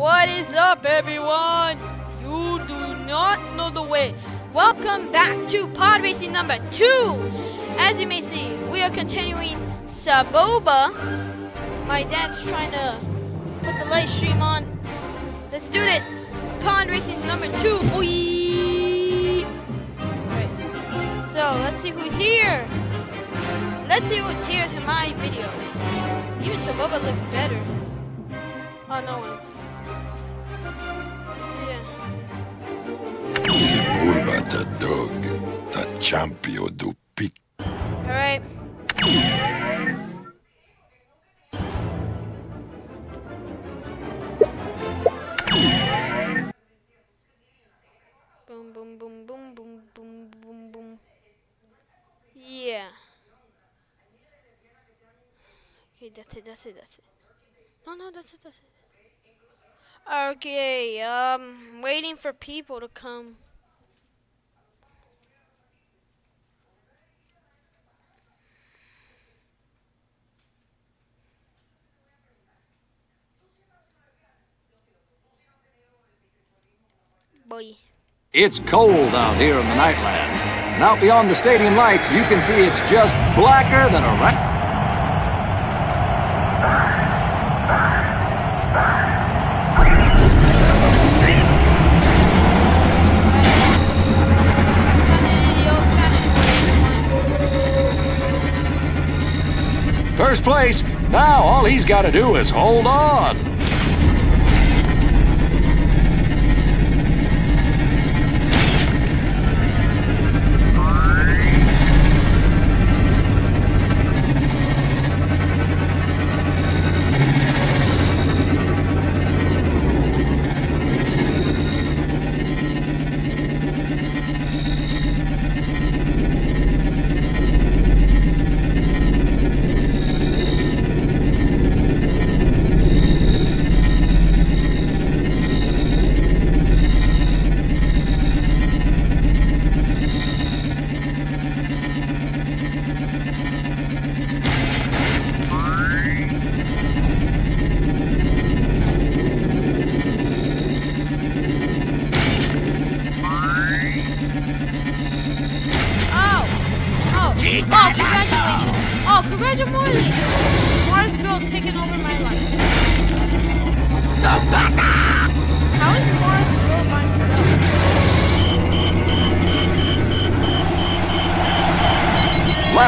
What is up, everyone? You do not know the way. Welcome back to pod racing number two. As you may see, we are continuing Saboba. My dad's trying to put the live stream on. Let's do this. Pond racing number two, boy. So let's see who's here. Let's see who's here to my video. Even Saboba looks better. Oh, no Urba the dog, the champion do pick. Alright. Boom, boom, boom, boom, boom, boom, boom, boom. Yeah. Okay, that's it, that's it, that's it. No, no, that's it, that's it. Okay, um, waiting for people to come. Boy. It's cold out here in the Nightlands. And out beyond the stadium lights, you can see it's just blacker than a rat. First place. Now all he's got to do is hold on.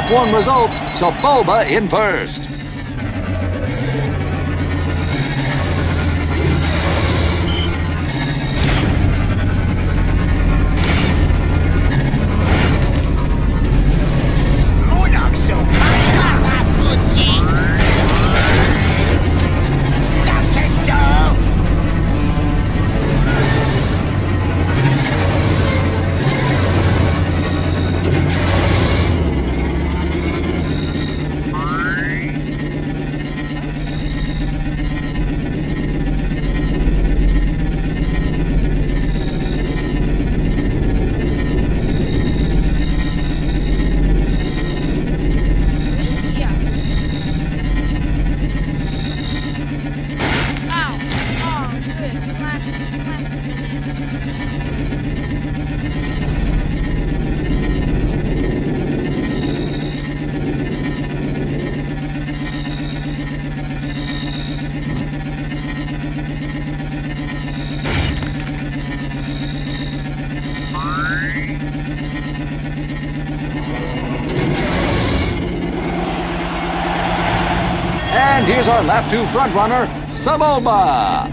Lap one results, so Bulba in first. Lap two frontrunner, Sebulba.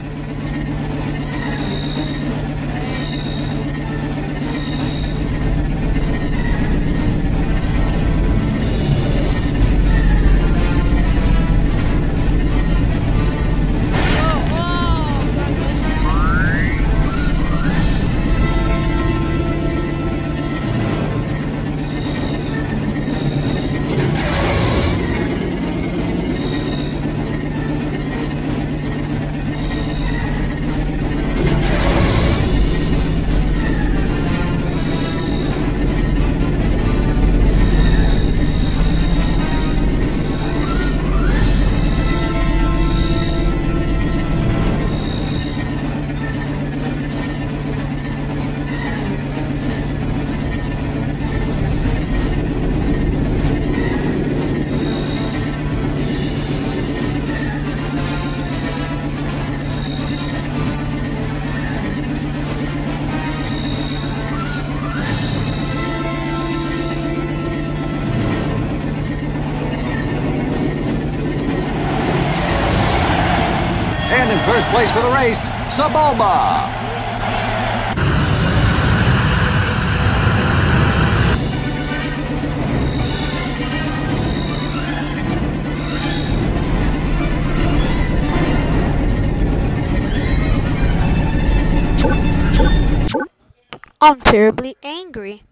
I'm terribly angry.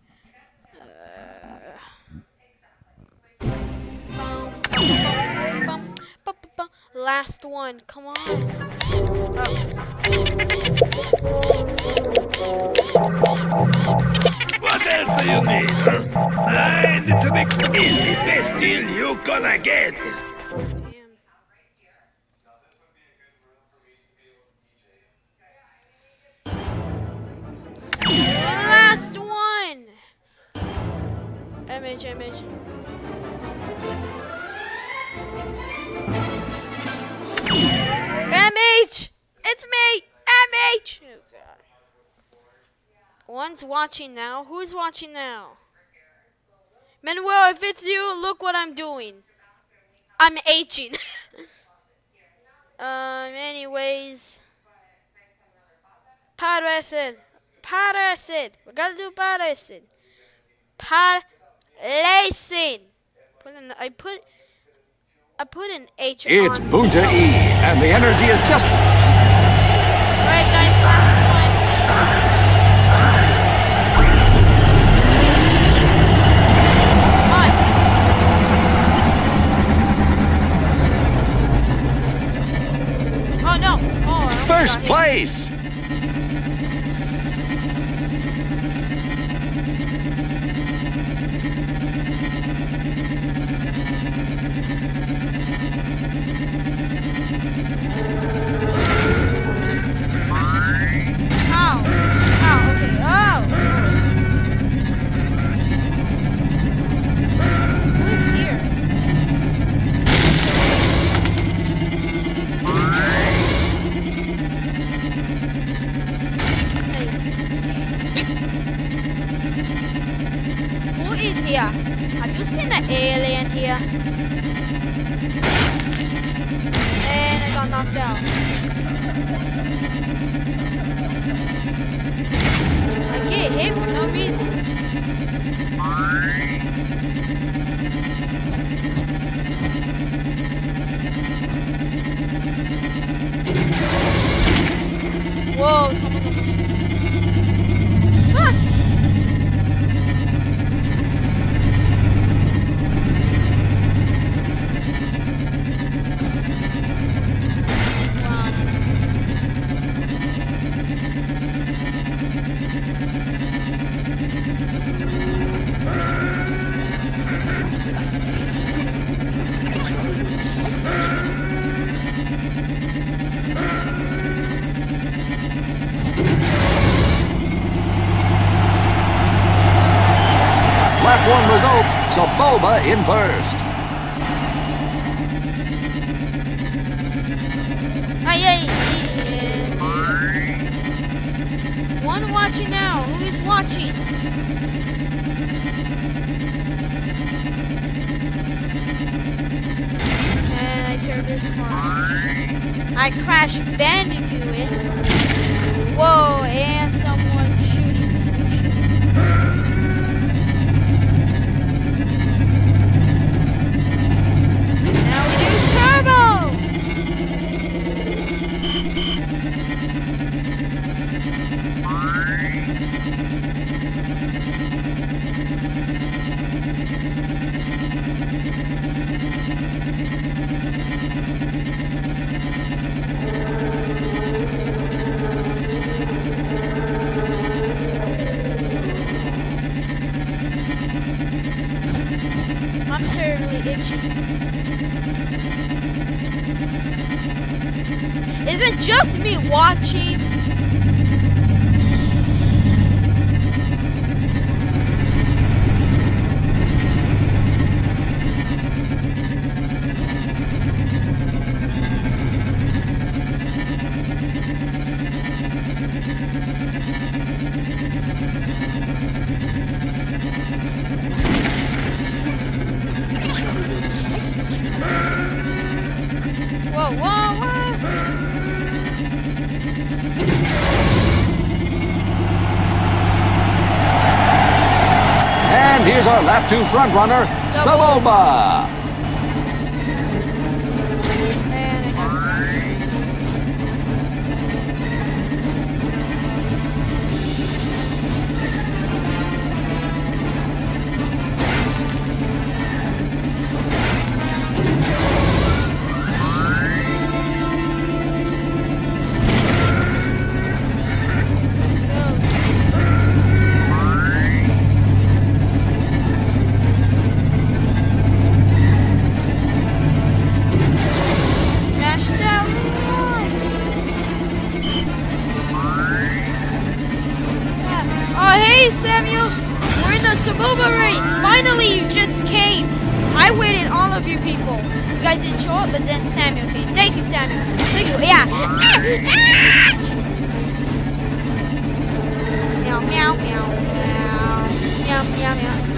Last one, come on. Oh. What else do you need? Huh? And the mix is the best deal you gonna get. Damn. Last one. Image, image. MH! It's me! MH! Oh god. One's watching now. Who's watching now? Manuel, if it's you, look what I'm doing. I'm aging. um, anyways. Parecid. Parecid. We gotta do parecid. Paracid. Put in, I put, I put an H It's on. Punta E, and the energy is just Alright guys, last one. Oh no! Oh, first place. Sebulba in 2 frontrunner, Sebulba. Hey, Samuel. We're in the Sabuba race. Finally, you just came. I waited all of you people. You guys didn't show up, but then Samuel came. Thank you, Samuel. Thank you. Yeah. meow, meow. Meow, meow, meow. Meow, meow,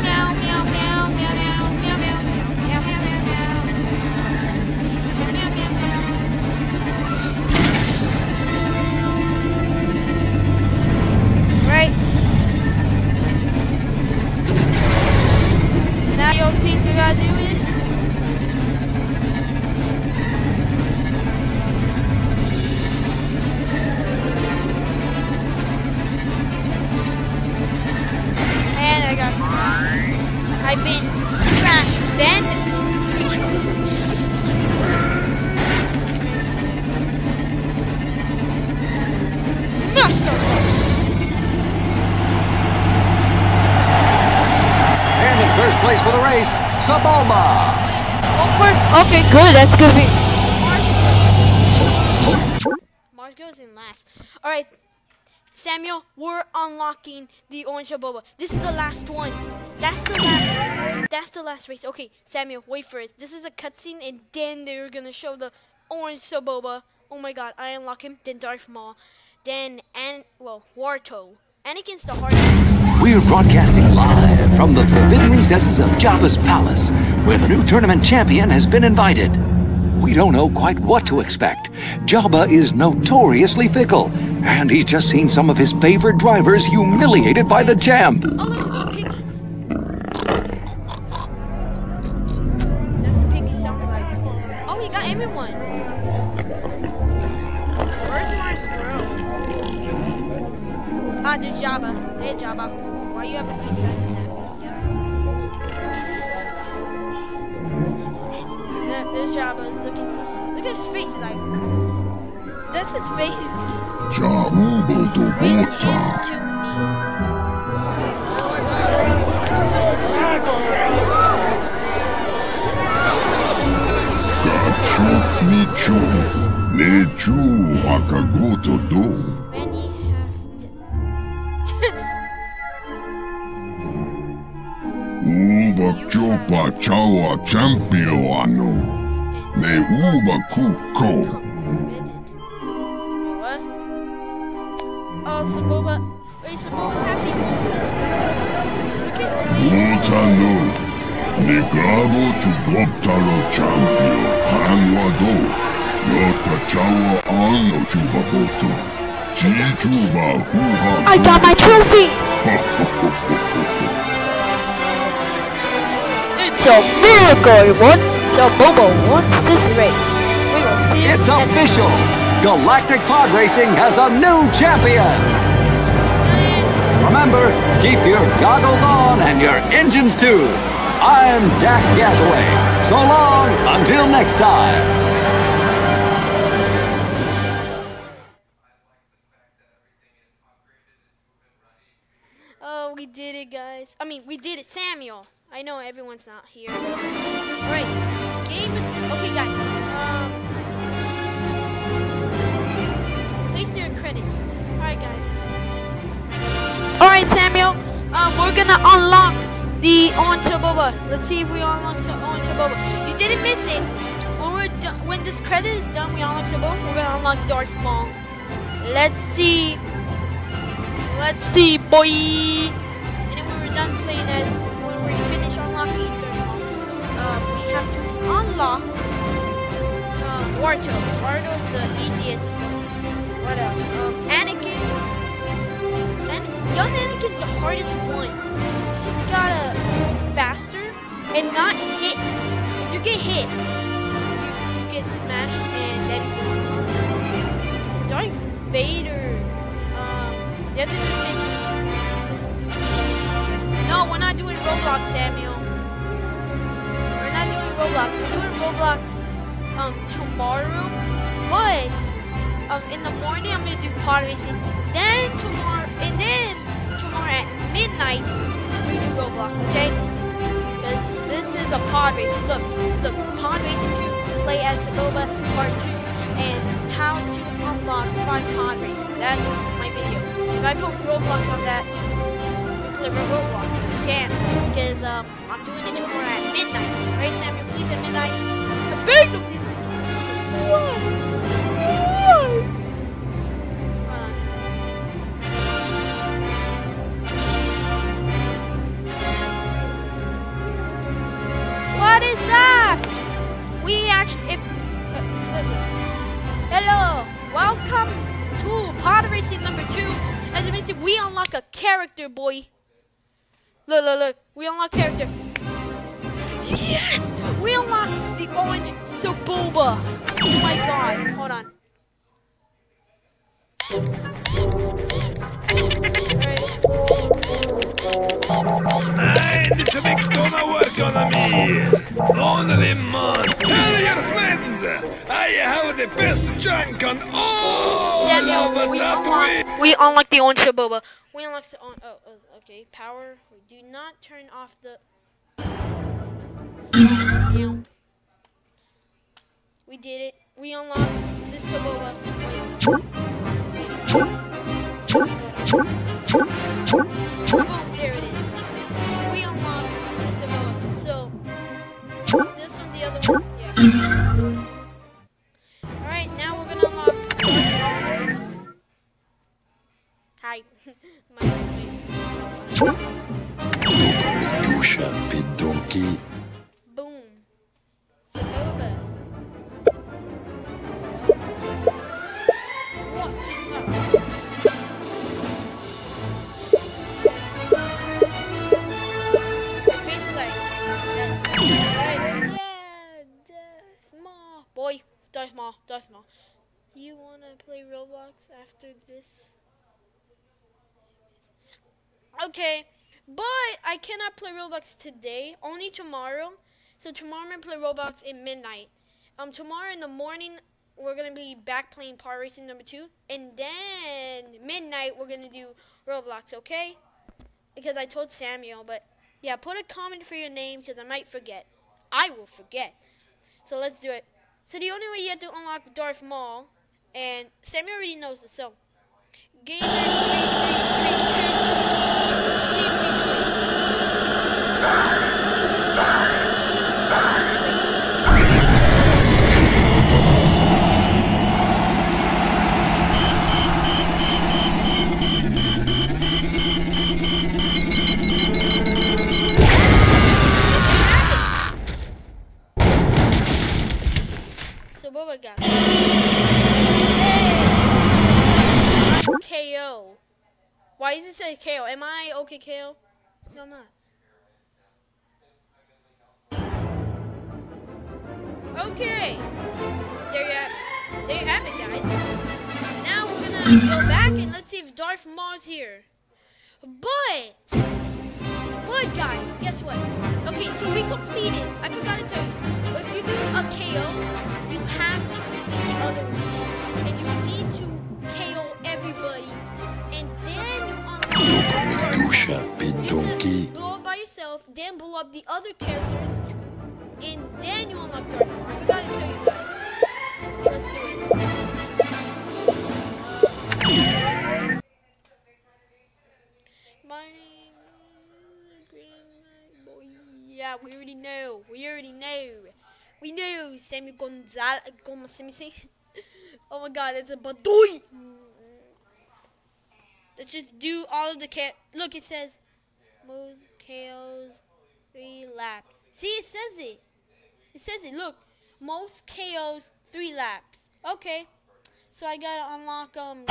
think do Okay, good. That's good. Mars goes in last. All right, Samuel, we're unlocking the orange boba. This is the last one. That's the last. That's the last race. Okay, Samuel, wait for it. This is a cutscene, and then they're gonna show the orange boba. Oh my God, I unlock him. Then Darth Maul. Then and well, Warto. Anakin's the hardest. We're broadcasting live from the forbidden recesses of Jabba's palace, where the new tournament champion has been invited. We don't know quite what to expect. Jabba is notoriously fickle, and he's just seen some of his favorite drivers humiliated by the champ. Oh, at his face. He's like. That's his face. Jaubo do Bring Bota. him to me. Kachuk Nichu. Nechu Akagoto do. And you have to. Uba Chopa Chawa Champioano. Ne Uba Kuko. What? Oh, Saboba. Wait, Saboba's happy. Look at his face. Utano. To Goptaro Champion. Hanwa do. Yota Chawa Ano Chuba Boto. Chichuba Huha. I got my trophy! It's a miracle, everyone! Saboba won this race. We will see you It's next official. Galactic Pod Racing has a new champion. Remember, keep your goggles on and your engines too. I'm Dax Gasaway. So long, until next time. Oh, we did it, guys. I mean, we did it, Samuel. I know everyone's not here. Alright, game. Okay, guys. Um, place your credits. Alright, guys. Alright, Samuel. Um, we're gonna unlock the Orange Boba. Let's see if we unlock the Orange Boba. You didn't miss it. When we're done, when this credit is done, we unlock the Boba. We're gonna unlock Darth Maul. Let's see. Let's see, boy. And then when we're done playing as, unlock uh, Warto. Warto the easiest. What else? Um, Anakin. And young Anakin's the hardest one. He's just gotta move faster and not hit. If you get hit, you get smashed, and then. Darth Vader. Um, you have to do. No, we're not doing Roblox, Samuel. Roblox. Doing Roblox um tomorrow, but um in the morning I'm gonna do pod racing. Then tomorrow, and then tomorrow at midnight we do Roblox. Okay? Because this is a pod racing. Look, look, pod racing two, play as Boba part two, and how to unlock five pod racing. That's my video. If I put Roblox on that, play Roblox. We can, because um I'm doing it tomorrow at midnight. Right, Samuel? Please at midnight. I beg of you. What is that? We actually, if, hello, welcome to Pod Racing number two. As you can see, we unlock a character, boy. Look, look, look. We unlock character. Yes! We unlock the orange Saboba. Oh my god. Hold on. And the mix gonna work on me. Only month. Tell your friends. I have the best junk on all Samuel, of we Tatooine. Unlock, we unlock the orange Saboba. We unlock the on. Oh, oh, okay. Power. We do not turn off the. We did it. We unlocked this Saboba. Boom, there it is. We unlocked this Saboba. So, this one's the other one. Yeah. Light. Yes. Alright. Yeah, Darth Maul. Boy, Darth Maul, Darth Maul. You wanna play Roblox after this? Okay, but I cannot play Roblox today. Only tomorrow. So tomorrow I'm gonna play Roblox in midnight. Um, tomorrow in the morning we're gonna be back playing Par Racing number two, and then midnight we're gonna do Roblox. Okay? Because I told Samuel, but yeah, put a comment for your name because I might forget. I will forget. So let's do it. So the only way you have to unlock Darth Maul, and Samuel already knows this. So, gamer three three three Got Hey! KO. Why does it say KO? Am I okay KO? No, I'm not. Okay. There you have, there you have it, guys. Now we're gonna go back and let's see if Darth Maul's here. But, but guys, guess what? Okay, so we completed. I forgot to tell you. If you do a KO, you have to complete the other ones, and you need to KO everybody, and then you unlock Maul. Dusza, You have to blow up by yourself, then blow up the other characters, and then you unlock Darth Maul. I forgot to tell you guys. Let's do it. My name is Grandma Boy. Yeah, we already know. We already know. We know Sammy Gonzalez. Oh my God, it's a badoy. Let's just do all of the cat. Look, it says most KOs three laps. See, it says it. It says it. Look, most KOs three laps. Okay, so I gotta unlock um.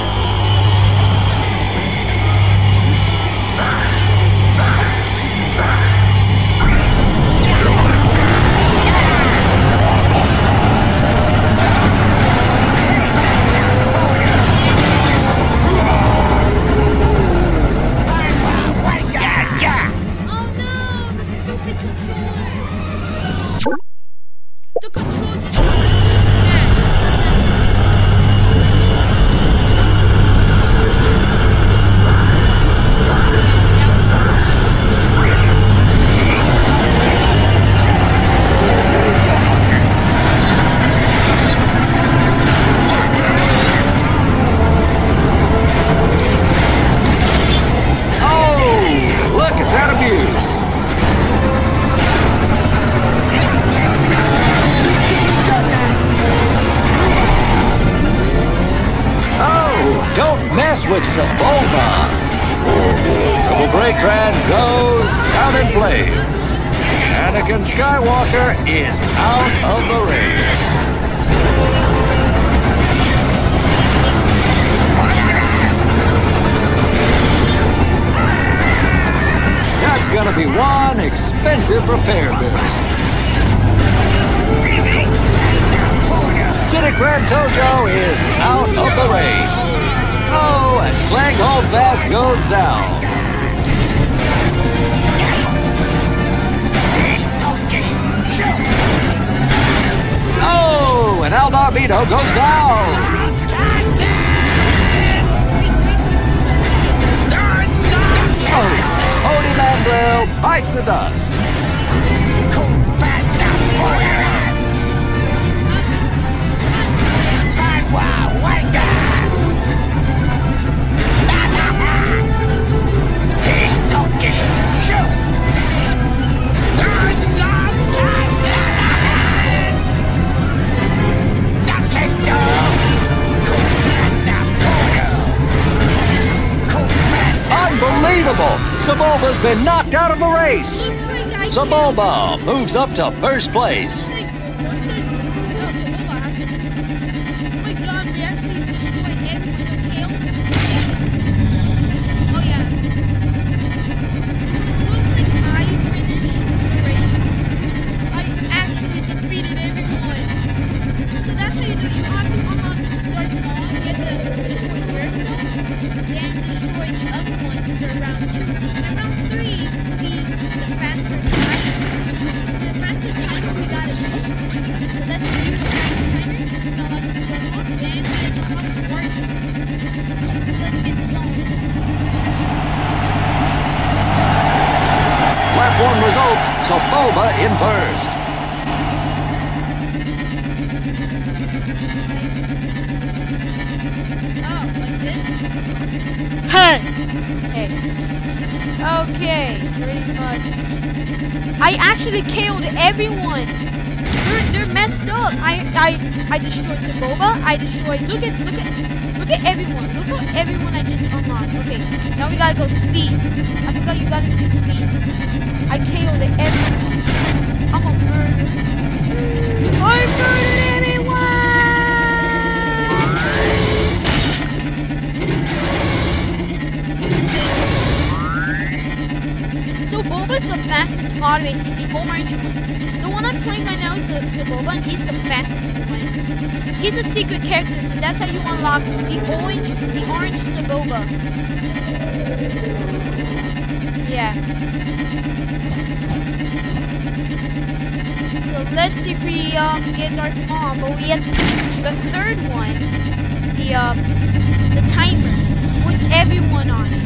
Sebulba's been knocked out of the race. Sebulba moves up to first place. A secret characters, so that's how you unlock the orange, the orange Saboba. Yeah. So let's see if we um, get Darth Maul, but we have to do the third one, the um, the timer, with everyone on it.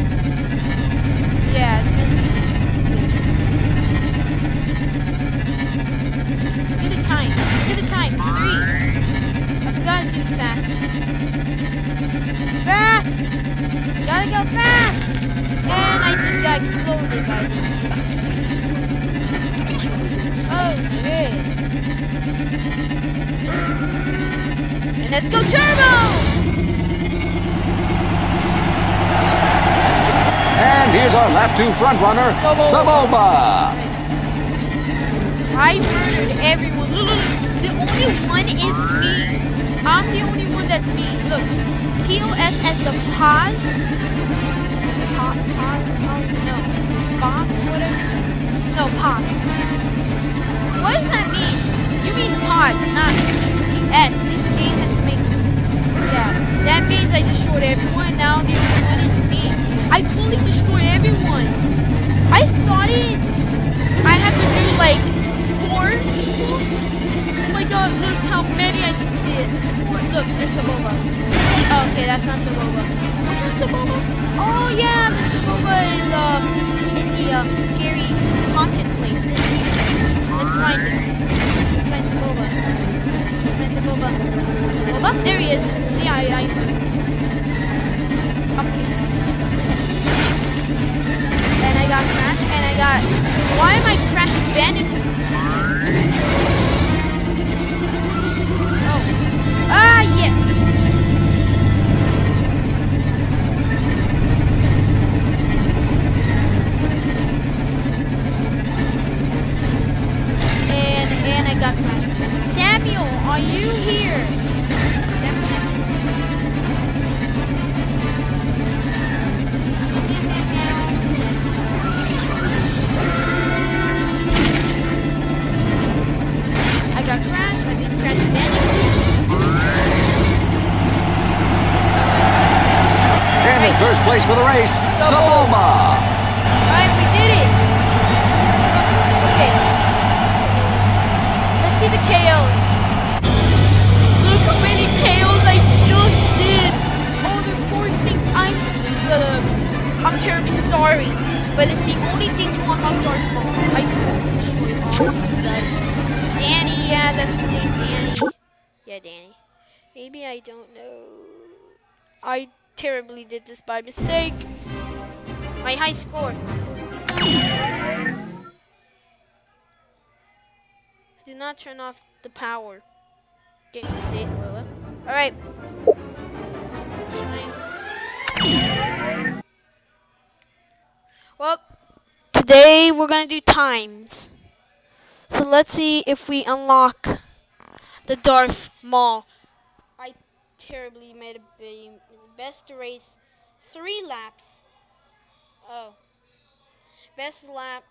Yeah, it's gonna be. At the time. At the time. Three. I forgot to do fast. Fast! Gotta go fast! And I just got exploded by this. Oh, okay. And let's go turbo! And here's our lap two frontrunner, Sebulba. I murdered everyone. The only one is me. I'm the only one that's me. Look. POS as the pause. Pause, pause, no. Boss, whatever. No, pause. What does that mean? You mean pause, not the S. This game has to make. Yeah. That means I destroyed everyone. Now the only one is me. I totally destroyed everyone. I thought it. I have to do like four people. Oh my god, look how many I just did. Look, there's Saboba. Okay, that's not Saboba. Which one's Saboba? Oh yeah, the Saboba is um in the um scary haunted place. Let's find him. Let's find Saboba. Let's find Saboba. Saboba? There he is. See, I I. And I got Crash, and I got. Why am I Crash Bandicoot? Oh. Ah, by mistake. My high score. Do not turn off the power. Game state. All right. Well, today we're gonna do times. So let's see if we unlock the Darth Maul. I terribly made a be- best race three laps. Oh, best lap.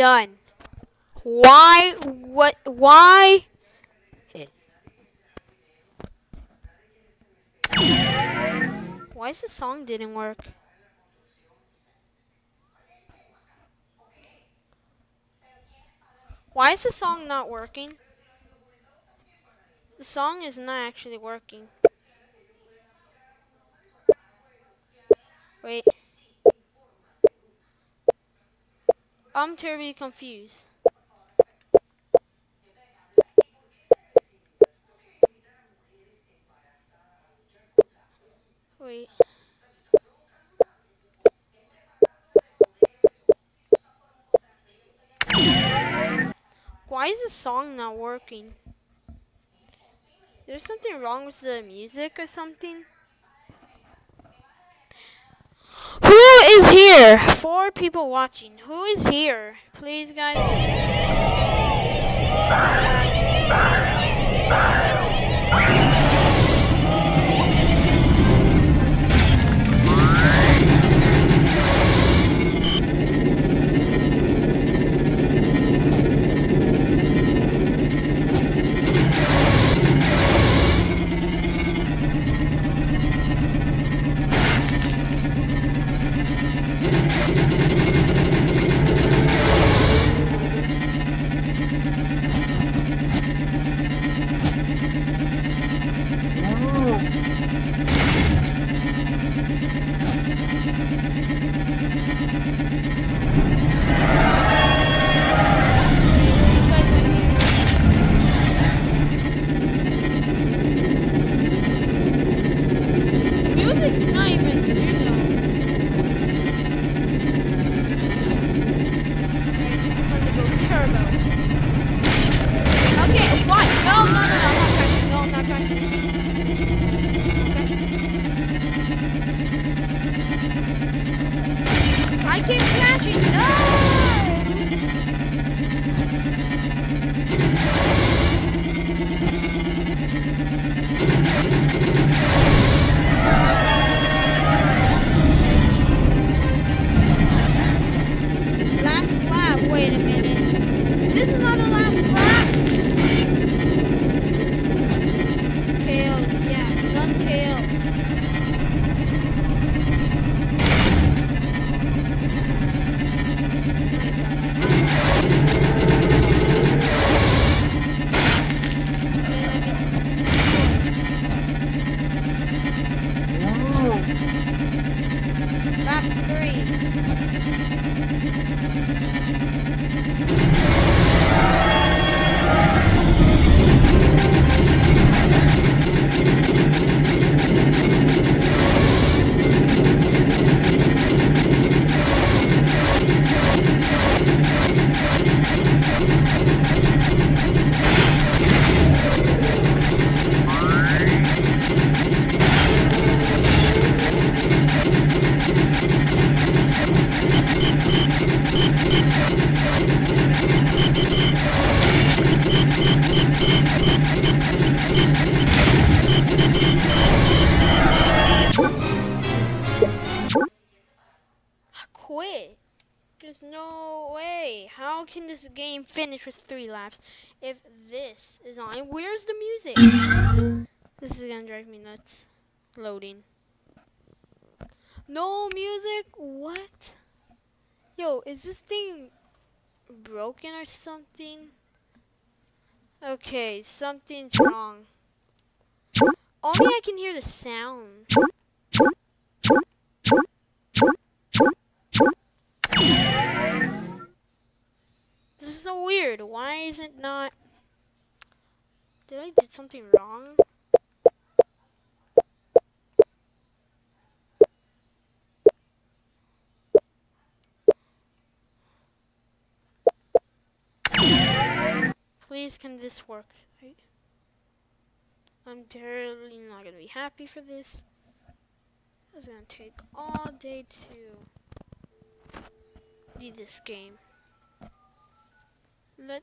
Done. Why? What? Why? Why is the song didn't work? Why is the song not working? The song is not actually working. Wait. I'm terribly confused. Wait. Why is the song not working? There's something wrong with the music or something? Who is here? Four people watching. Who is here? Please, guys. Music's laps if this is on. Where's the music? This is gonna drive me nuts. Loading. No music? What? Yo, is this thing broken or something? Okay, something's wrong. Only I can hear the sound. So weird. Why is it not... Did I did something wrong? Please, can this work? I'm terribly not gonna be happy for this. It's gonna take all day to beat this game. Let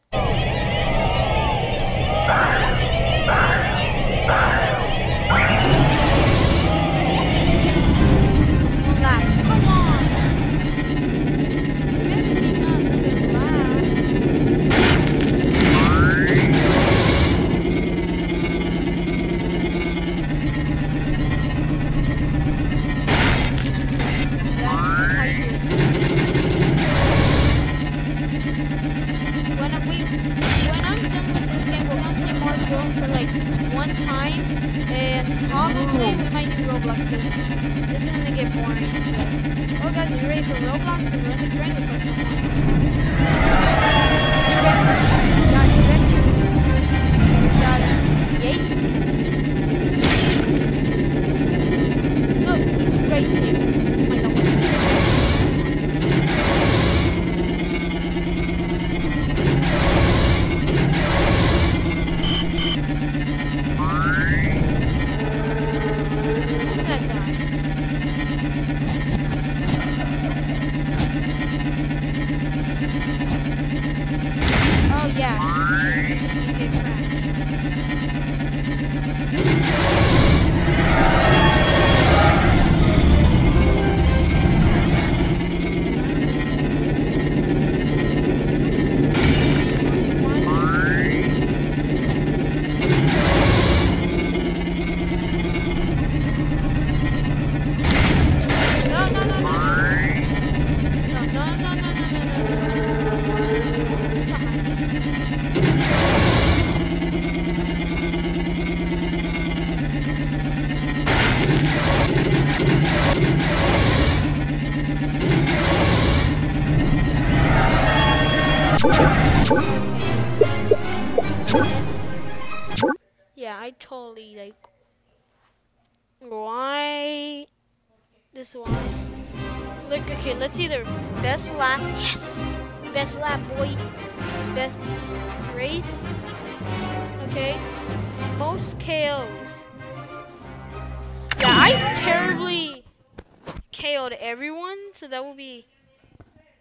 be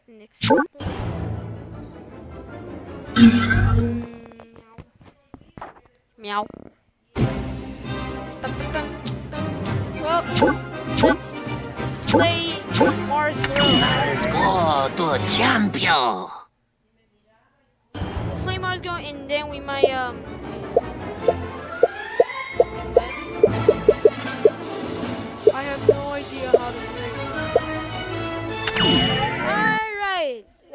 next. Mm, Meow. Well, let's play Mars go to champion. Let's play Mars Guo and then we might um. I have no idea how to play.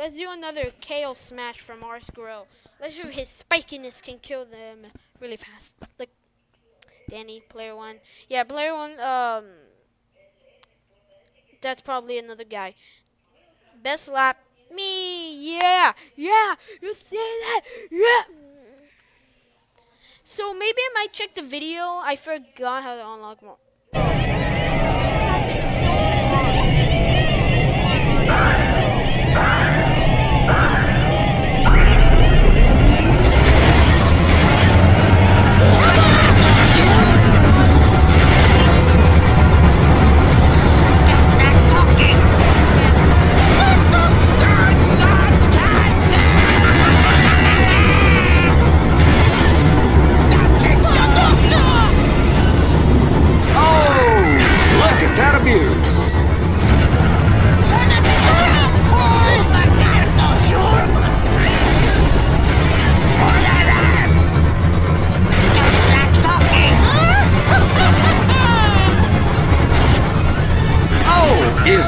Let's do another KO smash from Mars Guo. Let's see if his spikiness can kill them really fast. Like Danny, player one. Yeah, player one, um that's probably another guy. Best lap, me, yeah, yeah, you see that, yeah. So maybe I might check the video. I forgot how to unlock more.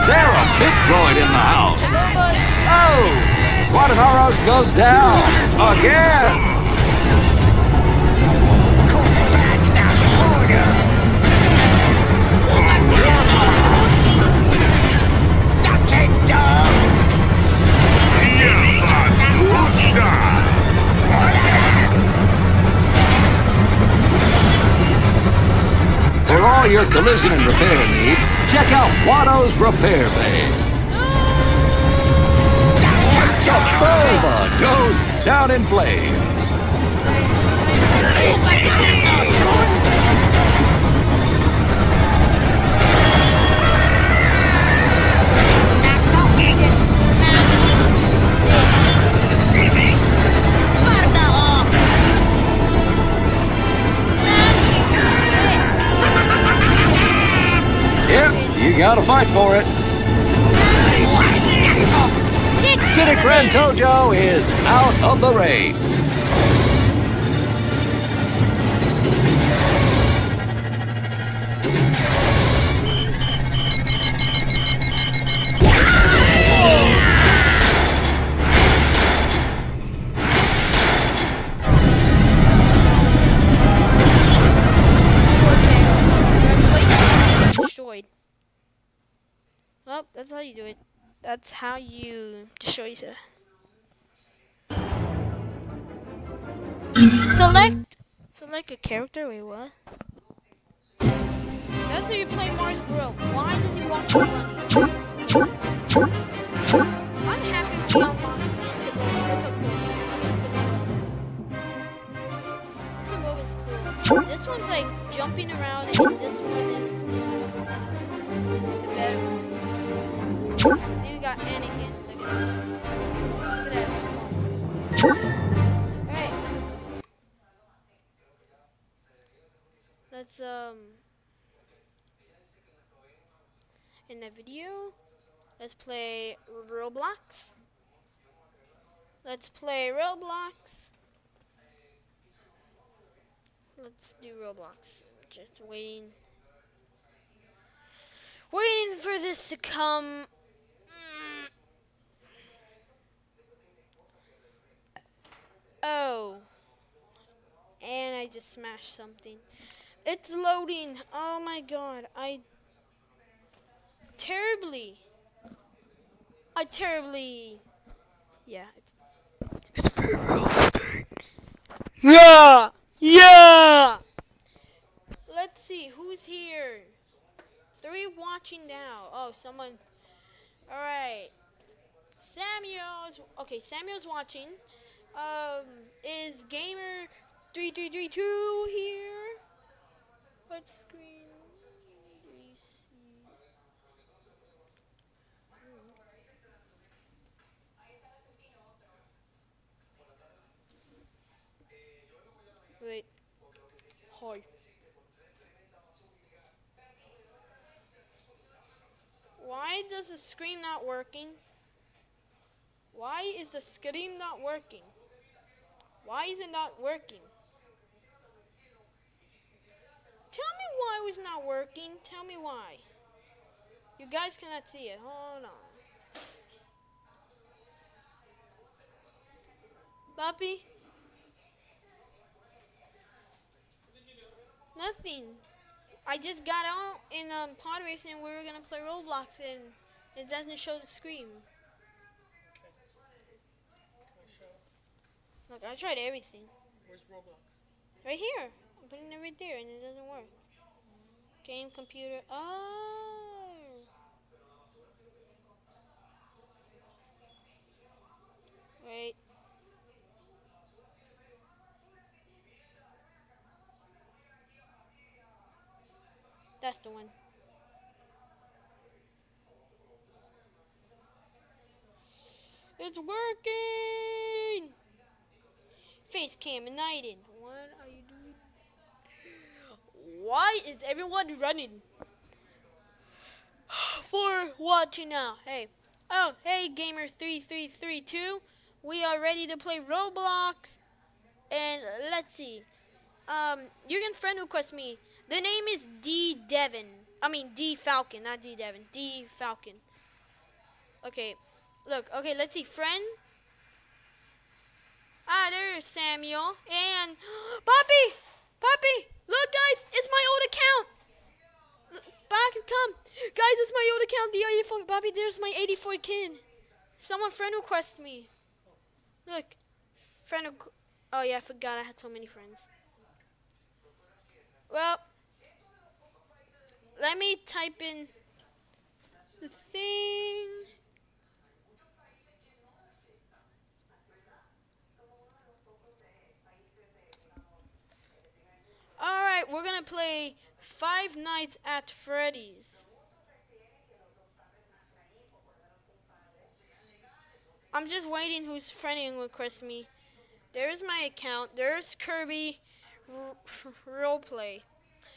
there a big droid in the house? Oh! One of goes down! Again! All your collision and repair needs, check out Watto's Repair Bay. Boba goes down in flames. You gotta fight for it. City Grand Tojo is out of the race. You do it. That's how you destroy yourself. Select select a character. Wait, what? That's how you play Mars Guo. Why does he want funny? I'm happy to. This one's like jumping around, and this one is better. Let's um in the video let's play Roblox. Let's play Roblox. Let's do Roblox. Just waiting. Waiting for this to come. Oh. And I just smashed something. It's loading. Oh my god. I terribly. I terribly. Yeah. It's, it's for real estate. Yeah. Yeah. Let's see who's here. Three watching now. Oh, someone. All right. Samuel's okay. Samuel's watching. Um, is gamer three three three two here? What screen do you see? Wait. Hi. Why does the screen not working? Why is the screen not working? Why is it not working? Tell me why it was not working. Tell me why. You guys cannot see it. Hold on. Boppy? Nothing. I just got out in um, pod racing and we were gonna play Roblox and it doesn't show the screen. Look, I tried everything. Where's Roblox? Right here. I'm putting it right there and it doesn't work. Game, computer. Oh. Wait. That's the one. It's working! Face cam ignited. What are you doing? Why is everyone running? For watching now. Hey. Oh, hey gamer3332. We are ready to play Roblox. And let's see. Um, you can friend request me. The name is D Devon. I mean D Falcon, not D Devon. D Falcon. Okay. Look, okay, let's see. Friend. Ah, there's Samuel and Poppy. Poppy, look, guys, it's my old account. Back, come, guys, it's my old account. The 84. Bobby, there's my 84 kin. Someone friend request me. Look, friend. Oh yeah, I forgot I had so many friends. Well, let me type in the thing. Alright, we're gonna play Five Nights at Freddy's. I'm just waiting who's friending request me. There's my account. There's Kirby r- roleplay.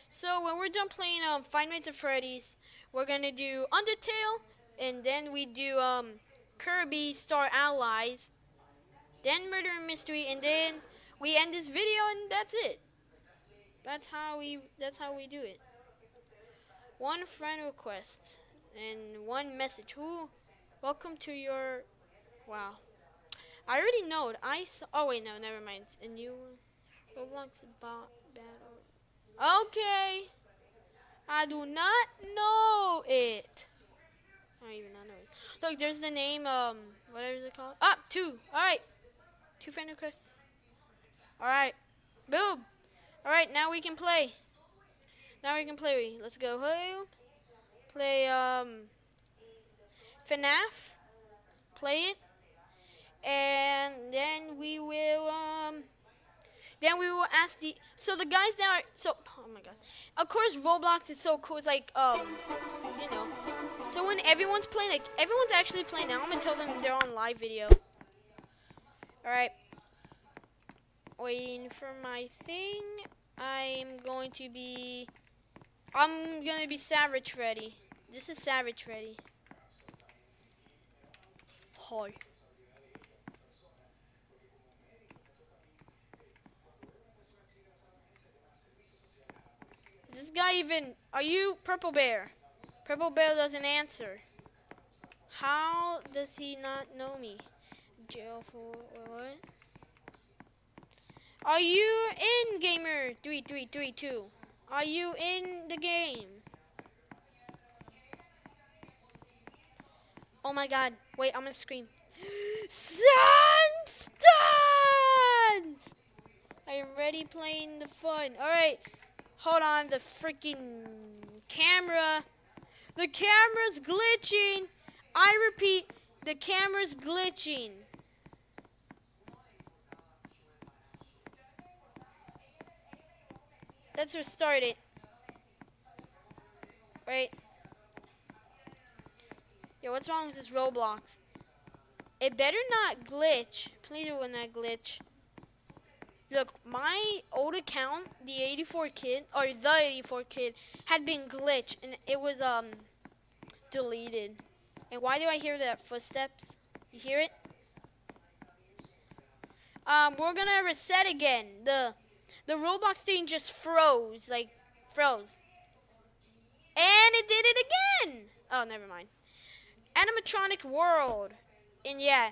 So when we're done playing um Five Nights at Freddy's, we're gonna do Undertale, and then we do um Kirby Star Allies, then Murder and Mystery, and then we end this video, and that's it. That's how we. That's how we do it. One friend request and one message. Who? Welcome to your. Wow. I already know. I saw. Oh wait, no, never mind. A new Roblox bot. Okay. I do not know it. I don't even know it. Look, there's the name. Um, whatever is it called? Ah, two. All right. Two friend requests. All right. Boom. All right, now we can play. Now we can play. Let's go home. Play um FNAF. Play it. And then we will um then we will ask the so the guys that are so oh my god. Of course Roblox is so cool. It's like um you know. So when everyone's playing like everyone's actually playing now, I'm gonna tell them they're on live video. Alright. Waiting for my thing. I'm going to be. I'm gonna be Savage Ready. This is Savage Ready. Hi. This guy even? Are you Purple Bear? Purple Bear doesn't answer. How does he not know me? Jail for what? Are you in gamer three three three two? Are you in the game? Oh my god. Wait, I'm gonna scream. Sunstons! I am ready playing the fun. Alright. Hold on, the freaking camera. The camera's glitching. I repeat, the camera's glitching. Let's restart it. Wait. Yo, what's wrong with this Roblox? It better not glitch. Please it will not glitch. Look, my old account, the 84 kid, or the 84 kid, had been glitched and it was um deleted. And why do I hear that footsteps? You hear it? Um, we're gonna reset again. The the Roblox thing just froze, like froze. And it did it again. Oh, never mind. Animatronic World. And yeah,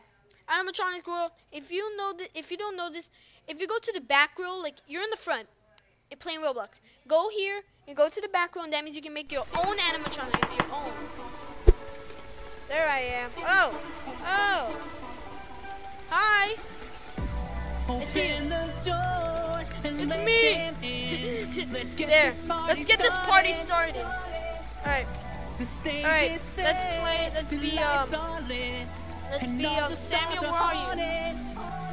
Animatronic World. If you know that, if you don't know this, if you go to the back row, like you're in the front, and playing Roblox, go here and go to the back row, and that means you can make your own animatronic, your own. There I am. Oh, oh. Hi. It's you. It's me. there. Let's get this party started. All right. All right. Let's play. Let's be um. Let's be um. Samuel, where are you?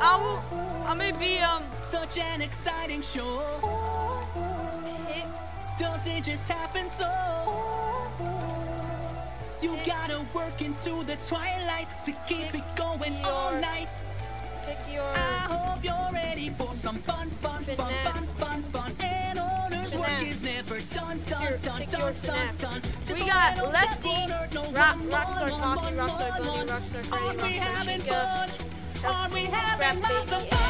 I will. I'm gonna be um. Such an exciting show. It just happen so? You gotta work into the twilight to keep it going all night. Pick your. I hope you're ready for some fun, fun, fun, fun, fun, fun. And owner's work is never done, Pick done, your- done, pick your done, done, done. We got Lefty, get bored, no, Rock, Rockstar Foxy, Rockstar Bunny. Rockstar Freddy, Rockstar having Chica, fun? We Scrap having lots Baby, of fun?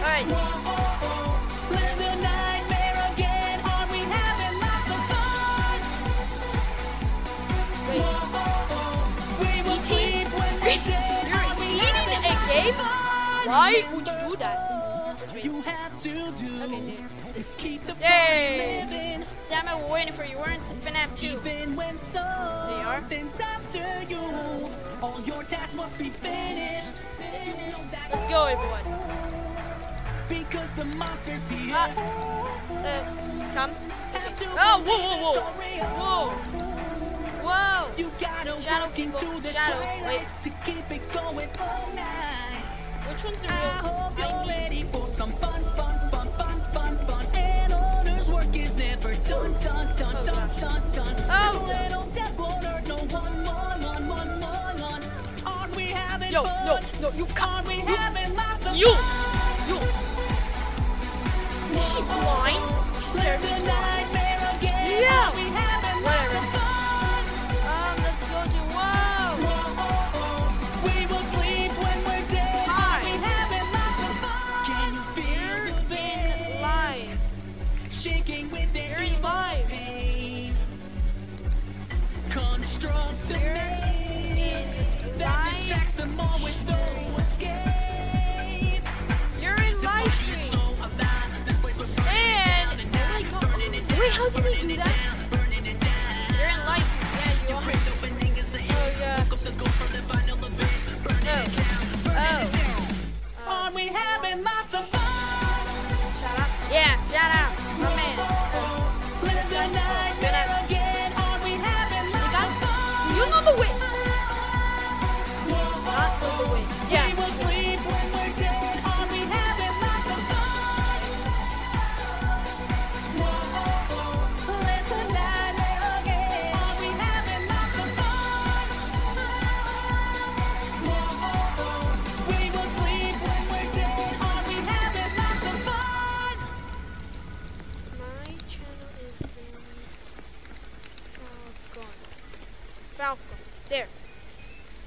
Alright, Whoa. Live the nightmare again. Are we having lots of fun? wait. Whoa. We will E.T.? sleep when we're dead. You're eating a lots sleep? Why would you do that? Let's wait. You have to do Okay, there. is keep the Yay! living, Samuel, we're waiting for you. We're in FNAF 2. even when are? something's after you. All your tasks must be finished. Let's go, everyone. Because the monsters here Uh, uh, come. to Oh, whoa, whoa, whoa. Whoa. Whoa. You gotta Shadow people. Shadow, wait. to keep it going all night. Which one's the I hope you're ready for some fun, fun, fun, fun, fun, fun. And owner's work is never done, done, done, Oh, done, done, done. Oh. Little death won't hurt no one, one, one, one, one, one. Aren't we having Yo, fun? no, no, you Aren't we You, having lots of you, fun? you. Is she blind? She's terribly blind. Yeah. Aren't we having Whatever. How did they do that? down, burning it down. You're in live. Yeah, you are. Cracked opening is the Oh yeah. Woke up the ghost from the vinyl of it, burning No. it down, burning it down. Oh. Aren't we having lots of fun? Shut up. Yeah, shut up. My man. Let's nightmare Good again. Aren't we having You lots got of fun? You know the way.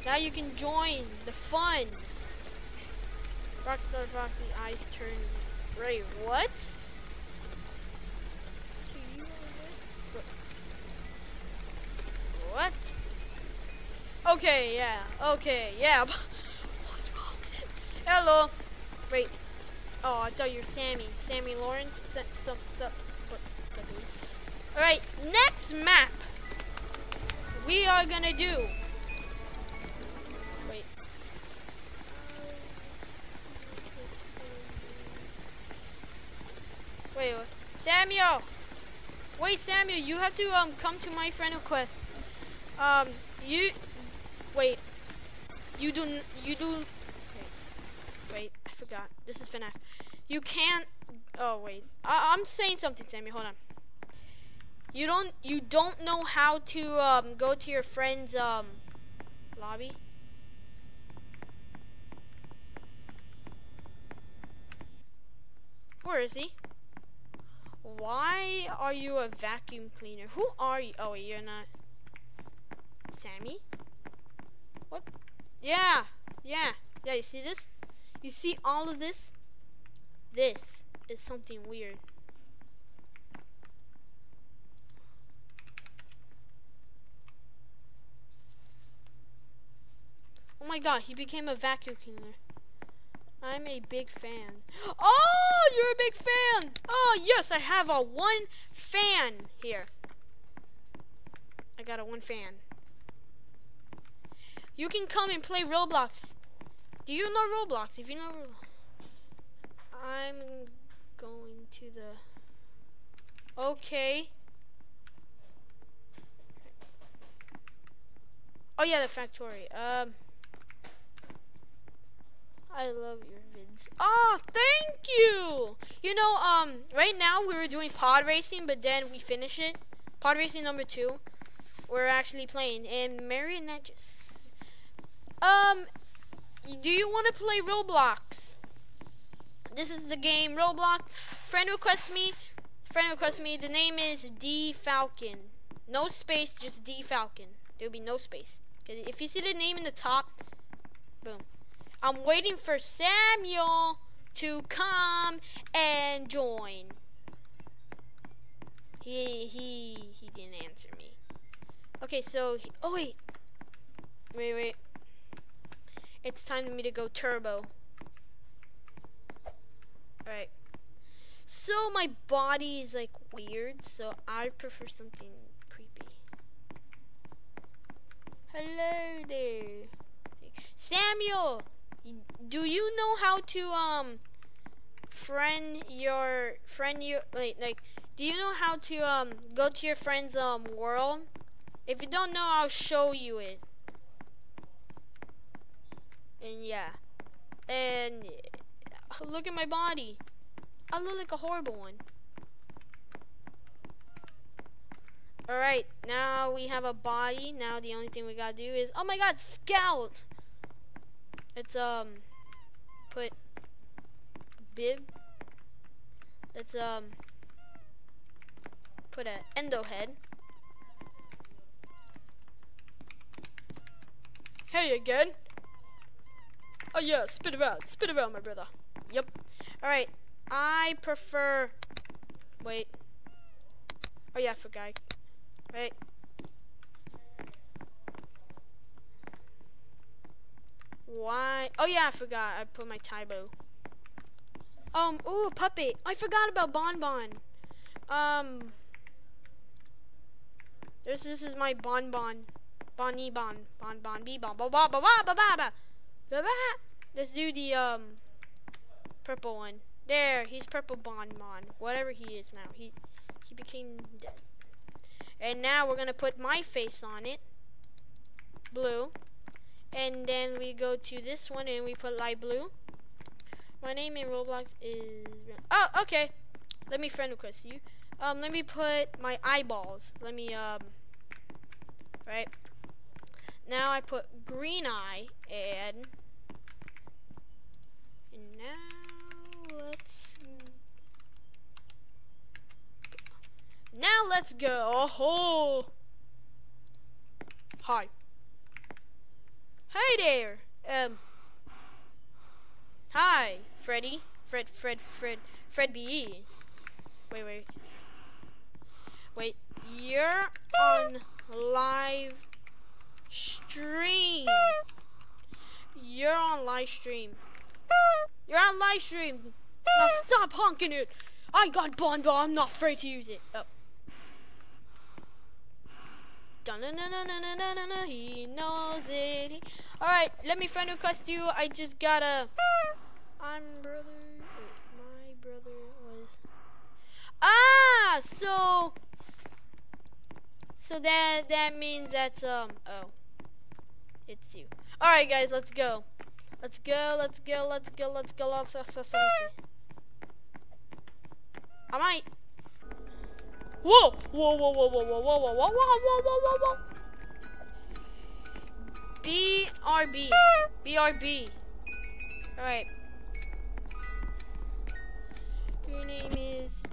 Now you can join the fun. Rockstar Foxy eyes turn gray. What? What? Okay, yeah. Okay, yeah. What's wrong? Hello. Wait. Oh, I thought you were Sammy. Sammy Lawrence? Some, some, some? Alright, next map. We are gonna do. Wait, wait. Samuel! Wait, Samuel, you have to um come to my friend request. Um, you. Wait. You do. You do. Wait. Wait, I forgot. This is FNAF. You can't. Oh wait. I, I'm saying something, Samuel. Hold on. You don't. You don't know how to um go to your friend's um lobby. Where is he? Why are you a vacuum cleaner? Who are you? Oh, you're not. Sammy? What? Yeah, yeah, yeah. You see this? You see all of this? This is something weird. Oh my god, he became a vacuum cleaner. I'm a big fan. Oh, you're a big fan. Oh, yes, I have a one fan here. I got a one fan. You can come and play Roblox. Do you know Roblox? If you know Roblox. I'm going to the... Okay. Oh yeah, the factory. Um... I love your vids. Oh, thank you. You know, um, right now we were doing pod racing, but then we finished it. Pod racing number two. We're actually playing, and Marionette just. Um, do you want to play Roblox? This is the game Roblox. Friend requests me. Friend requests me. The name is D Falcon. No space, just D Falcon. There'll be no space. 'Cause if you see the name in the top, boom. I'm waiting for Samuel to come and join. He he he didn't answer me. Okay, so he, oh wait, wait wait. it's time for me to go turbo. Alright. So my body is like weird, so I prefer something creepy. Hello there. Samuel, do you know how to um friend your friend you like like do you know how to um go to your friend's um world? If you don't know, I'll show you it. And yeah. And uh, look at my body. I look like a horrible one. Alright, now we have a body. Now the only thing we gotta do is oh my god, scout! Let's um put a bib. Let's um put a endo head. Hey again. Oh yeah, spit it out. Spit it out, my brother. Yep. Alright. I prefer wait. Oh yeah, I forgot. Wait. Why? Oh yeah, I forgot. I put my Tybo. Um. Ooh, puppet. I forgot about Bon Bon. Um. This this is my Bon Bon. Bonnie Bon. Bon Bon Bee Bon. Ba ba ba ba ba ba ba. Ba. Let's do the um purple one. There, he's purple Bon Bon. Whatever he is now. He he became dead. And now we're gonna put my face on it. Blue. And then we go to this one and we put light blue. My name in Roblox is Oh, okay. Let me friend request you. Um let me put my eyeballs. Let me um right. Now I put green eye and and now let's Now let's go. Oh. Hi. Hey there. Um. Hi, Freddy. Fred, Fred, Fred, Fred B. Wait, wait. Wait. You're on live stream. You're on live stream. You're on live stream. Now stop honking it. I got Bon. I'm not afraid to use it. Oh. Dun-dun-dun-dun-dun-dun-dun, He knows it. He- Alright, let me friend request you. I just gotta. I'm brother. Wait, my brother was. Ah, so. So that that means that's um. Oh, it's you. All right, guys, let's go. Let's go. Let's go. Let's go. Let's go. Let's go. Let's go. Let's see. I might. Whoa! Whoa! Whoa! Whoa! Whoa! Whoa! Whoa! Whoa! Whoa! Whoa! Whoa! Whoa! Whoa! BRB. BRB. All right. Your name is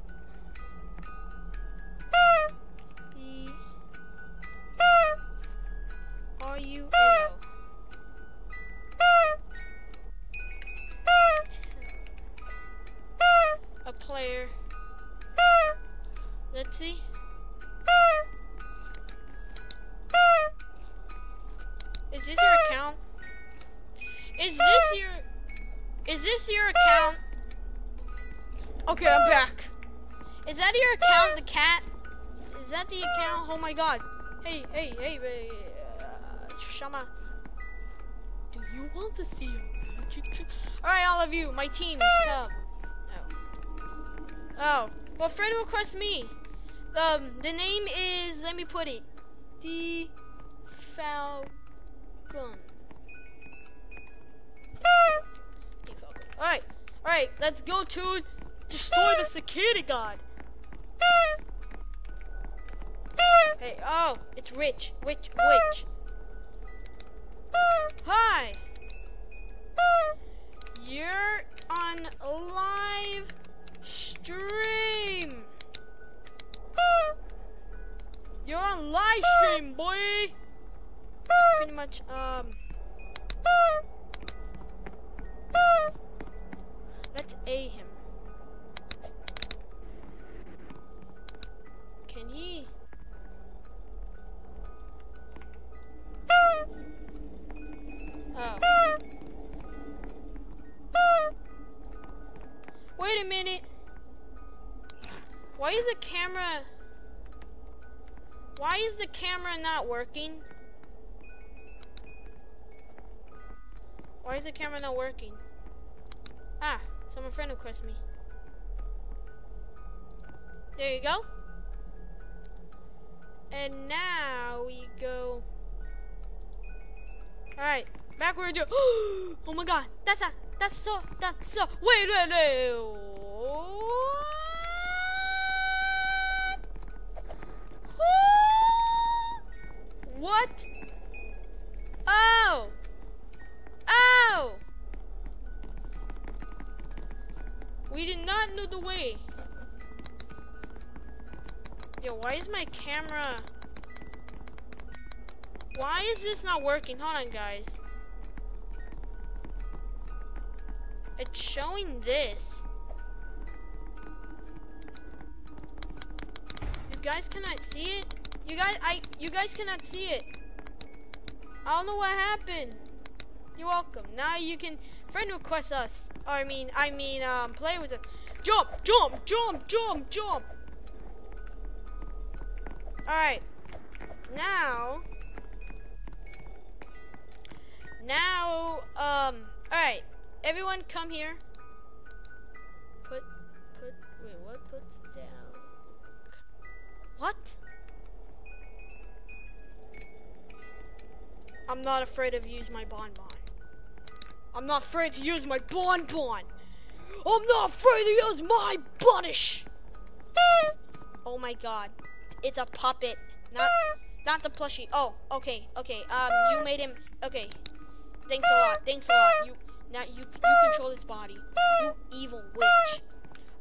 B. Are you a player? Let's see. Is this your account? Is this your Is this your account? Okay, I'm back. Is that your account, the cat? Is that the account? Oh my god. Hey, hey, hey, hey, uh, Shama. Do you want to see a magic trick? Alright, all of you, my team. Oh. Oh. Well, friend request me. Um, the name is, let me put it, the Falcon. Falcon. Alright, alright, let's go to destroy the security guard. Hey, oh, it's Rich. Witch, witch. Hi. You're on live stream. You're on live stream, boy. Pretty much, um. Let's A him. Can he? Oh. Wait a minute. Why is the camera... Why is the camera not working? Why is the camera not working? Ah, someone friend requested me. There you go. And now we go. Alright, back where we do. oh my god, that's a, that's so, that's so. Wait, wait, wait. What? Oh! Oh! We did not know the way. Yo, why is my camera... Why is this not working? Hold on, guys. It's showing this. Guys cannot see it? You guys, I, you guys cannot see it. I don't know what happened. You're welcome. Now you can friend request us. Or I mean, I mean, um, play with us. Jump, jump, jump, jump, jump. All right. Now, now, um, all right. Everyone, come here. What? I'm not afraid of use my bonbon. I'm not afraid to use my bonbon. I'm not afraid to use my bunish. oh my god. It's a puppet. Not not the plushie. Oh, okay, okay. Um you made him okay. Thanks a lot. Thanks a lot. You now you you control his body. You evil witch.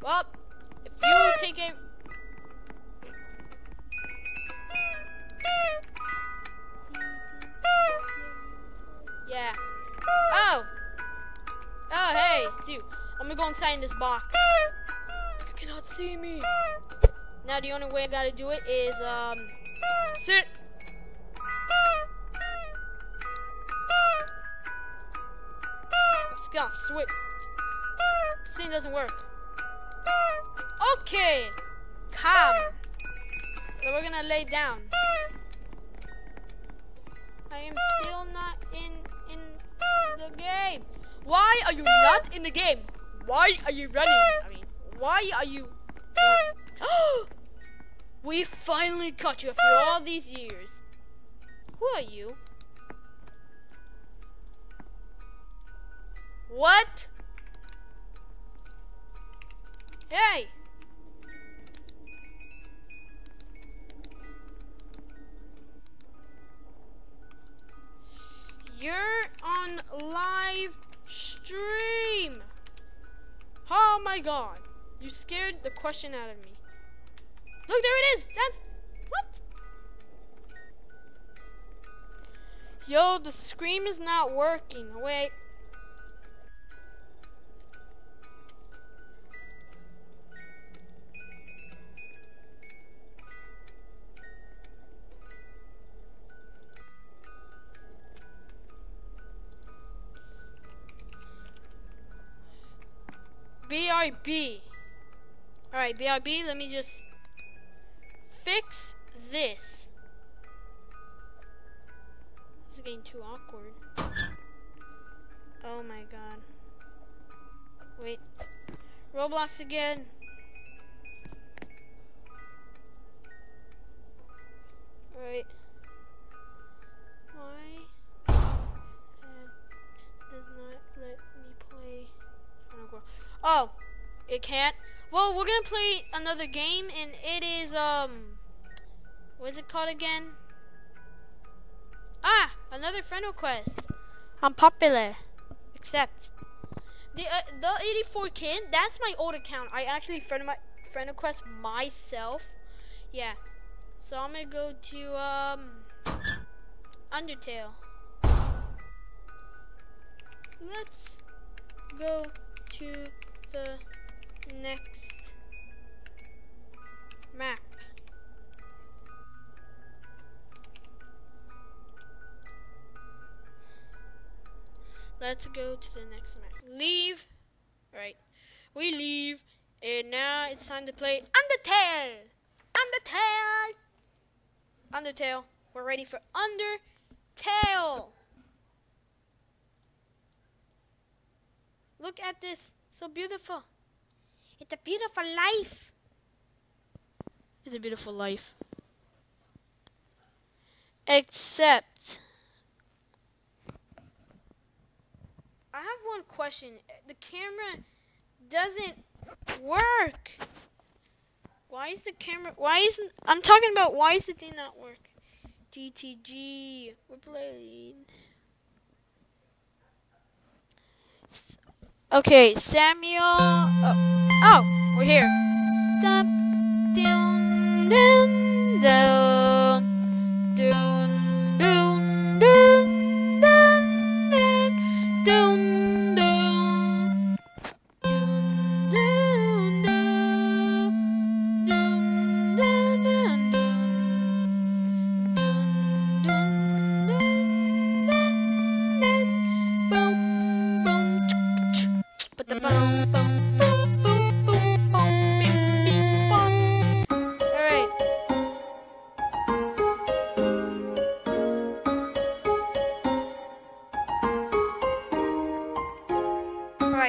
Well, if you take it Yeah. Oh! Oh, hey, you. I'm gonna go inside in this box. You cannot see me. Now the only way I gotta do it is, um, sit. Let's go, switch. Scene doesn't work. Okay. Calm. So we're gonna lay down. I am still not in in the game. Why are you not in the game? Why are you running? I mean, why are you? we finally caught you after all these years. Who are you? What? Hey! You're on live stream. Oh my god. You scared the question out of me. Look, there it is. That's what? Yo, the scream is not working. Wait. BRB. Alright, BRB, let me just fix this. This is getting too awkward. Oh my god. Wait. Roblox again. Alright. Why? Does not let me play. Oh, it can't. Well, we're gonna play another game, and it is um, what is it called again? Ah, another friend request. I'm popular. Accept. The uh, the 84 kid. That's my old account. I actually friend my friend request myself. Yeah. So I'm gonna go to um, Undertale. Let's go to the next map. Let's go to the next map. Leave. Right. We leave. And now it's time to play Undertale. Undertale. Undertale. We're ready for Undertale. Look at this. So beautiful. It's a beautiful life. It's a beautiful life. Except. I have one question. The camera doesn't work. Why is the camera. Why isn't. I'm talking about why is the thing not work? GTG. We're playing. Okay, Samuel. Oh, oh we're here.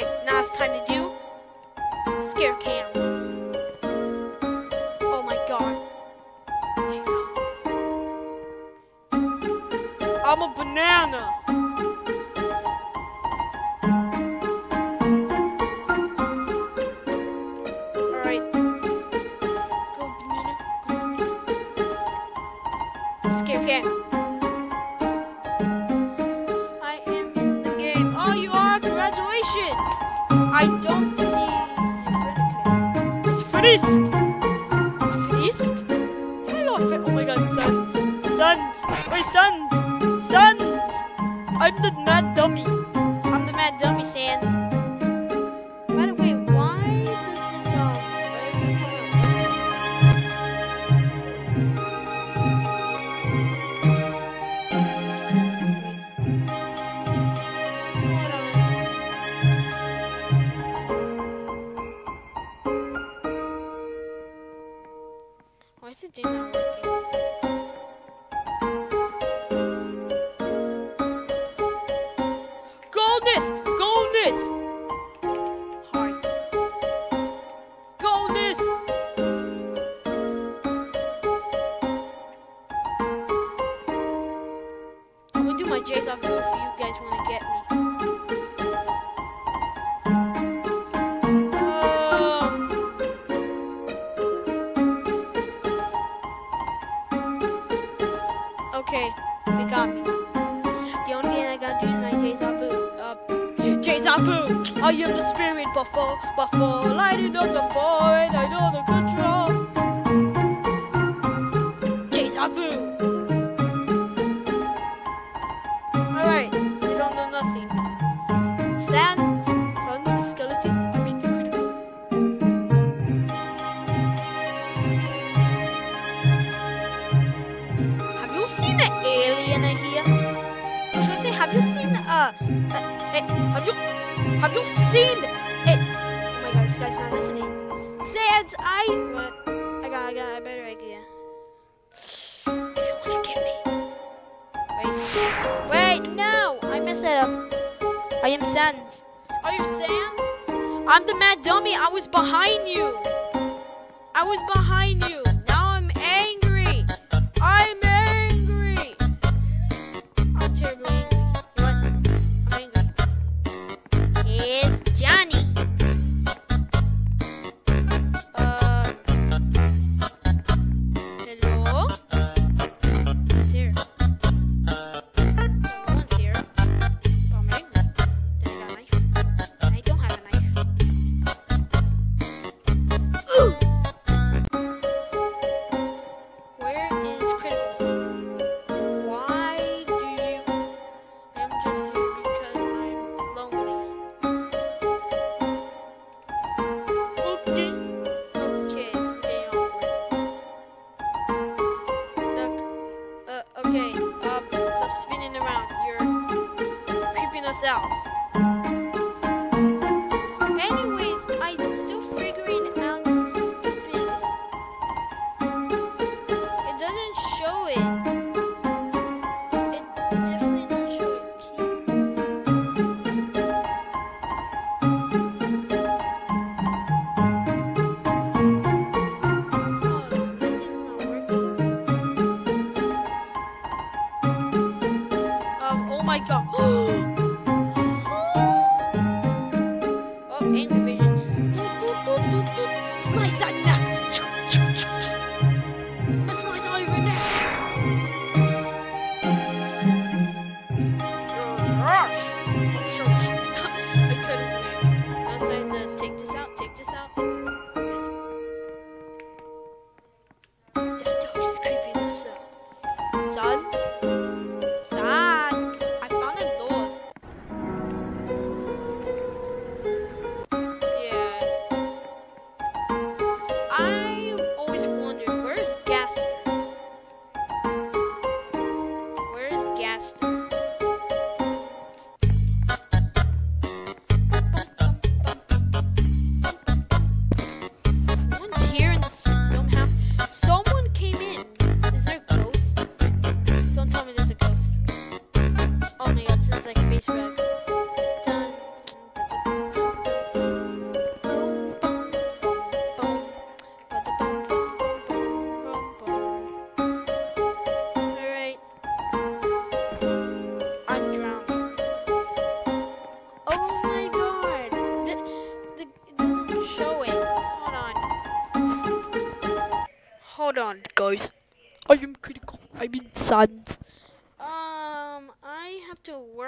Alright, now it's time to do scare cam. Oh my god. I'm a banana!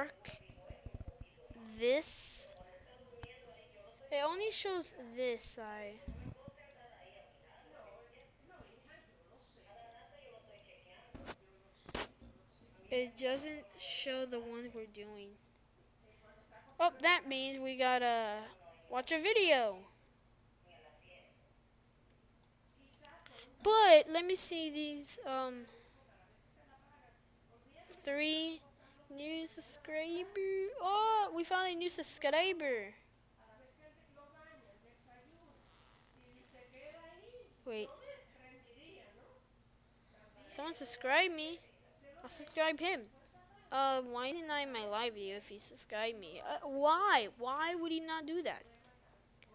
Work this. It only shows this side. It doesn't show the ones we're doing. Oh, that means we gotta watch a video. But let me see these um three new subscriber. Oh, we found a new subscriber. Wait. Someone subscribe me. I'll subscribe him. Uh, why is he not in my live video if he subscribed me? Uh, why? Why would he not do that?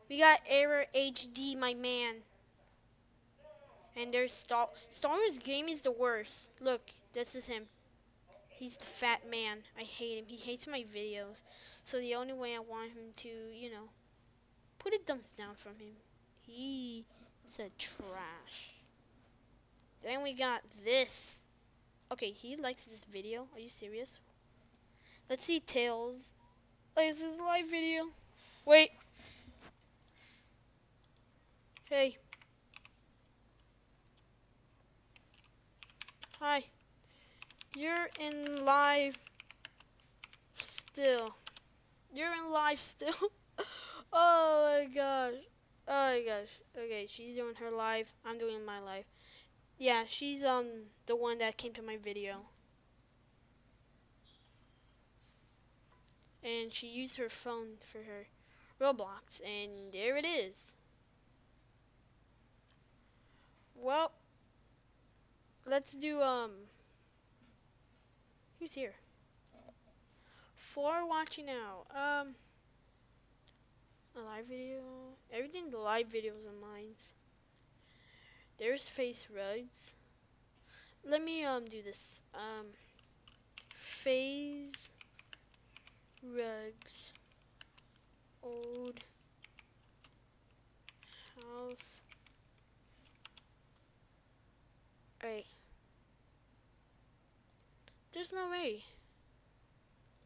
We got Error HD, my man. And there's Star Star Wars game is the worst. Look, this is him. He's the fat man. I hate him. He hates my videos. So the only way I want him to, you know, put a thumbs down from him. He's a trash. Then we got this. Okay, he likes this video. Are you serious? Let's see Tails. Oh, this is a live video. Wait. Hey. Hi. You're in live still. You're in live still. oh my gosh. Oh my gosh. Okay, she's doing her live. I'm doing my live. Yeah, she's um the one that came to my video. And she used her phone for her Roblox and there it is. Well, let's do um who's here? For watching now. Um a live video. Everything the live videos on mines. There's FaZe Rugs. Let me um do this. Um FaZe Rugs. Old house. Alright. There's no way.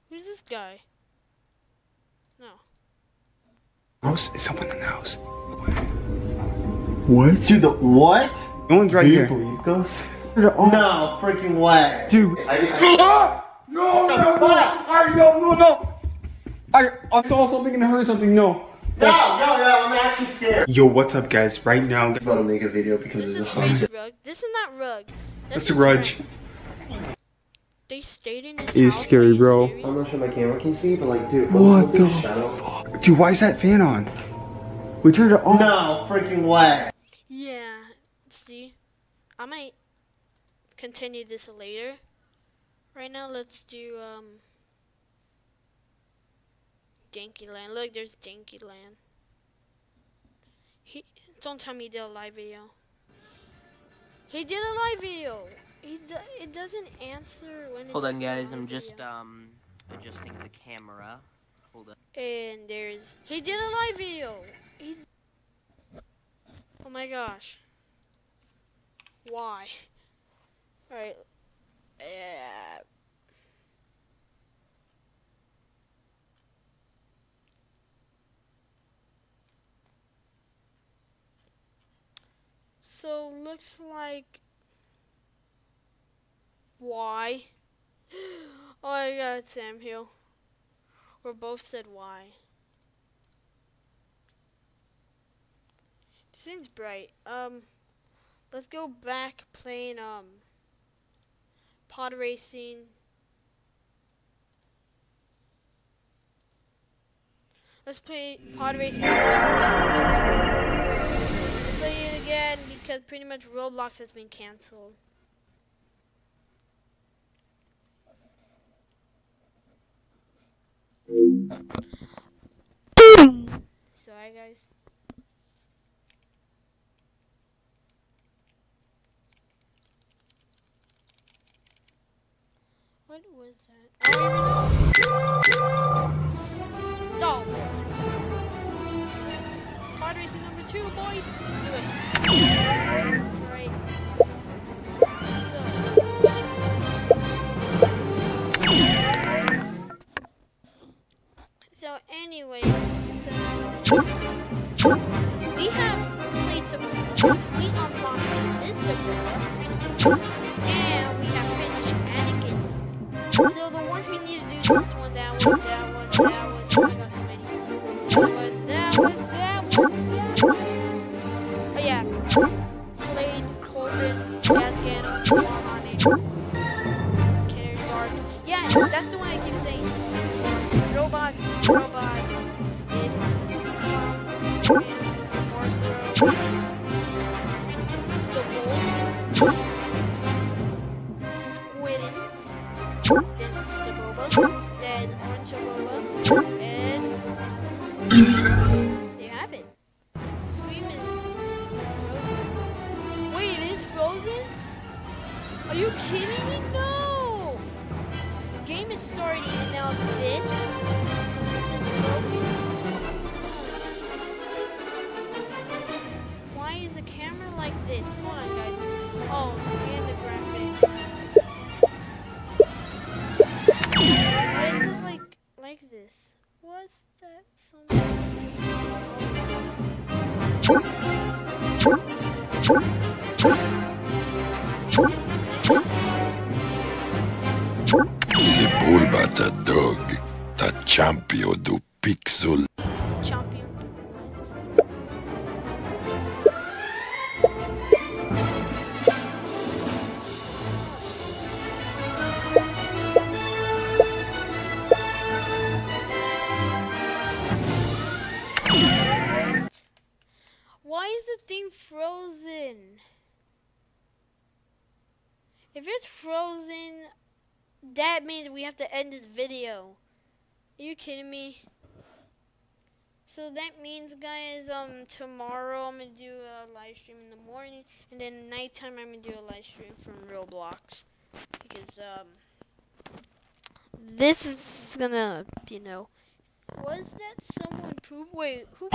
Who's this guy? No. house? Is someone in the house? What? Dude, the what? No one's right Do you here. believe those? No, freaking way. dude. I, I, No, no, no, I, no, no, no. I, I saw something and heard something. No. no, no, no, I'm actually scared. Yo, what's up, guys? Right now, I'm about to make a video because This of is this face rug. This is not rug. That's That's a his grudge. friend. They stayed in his It's house. scary, bro. serious? I'm not sure my camera can see, but like, dude, What the at this shadow. fuck? Dude, why is that fan on? We turned it on. No, freaking way. Yeah, see, I might continue this later. Right now, let's do um, Dinky Land. Look, there's Dinky Land. He don't tell me he did a live video. He did a live video. Do, it doesn't answer when. Hold on, guys. I'm just um adjusting the camera. Hold on. And there's he did a live video. He Oh my gosh. Why? Alright. Yeah. So looks like why? Oh my god, Sam Hill. We both said why. This thing's bright. Um, let's go back playing um pod racing. Let's play pod racing. Let's play it again because pretty much Roblox has been canceled. Sorry, guys. What was that? Racing number two, boy. Do it. Anyway, we have played Sebulba. We unlocked this Sebulba. And we have finished Anakin's. So the ones we need to do is this one, that one, that one, that one. So many. That one, that one, that one. Oh yeah. Played Corbin, Gasgano, Warhane, Kennedy Guard. Yeah, that's the Are you kidding me? No! Game is starting and now this Se bulba ta dog, ta champion do pixel. That means we have to end this video. Are you kidding me? So that means, guys, um, tomorrow I'm gonna do a live stream in the morning, and then nighttime I'm gonna do a live stream from Roblox because um, this is gonna, you know, was that someone poop? Wait, who?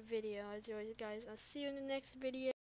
Video as always, guys. I'll see you in the next video.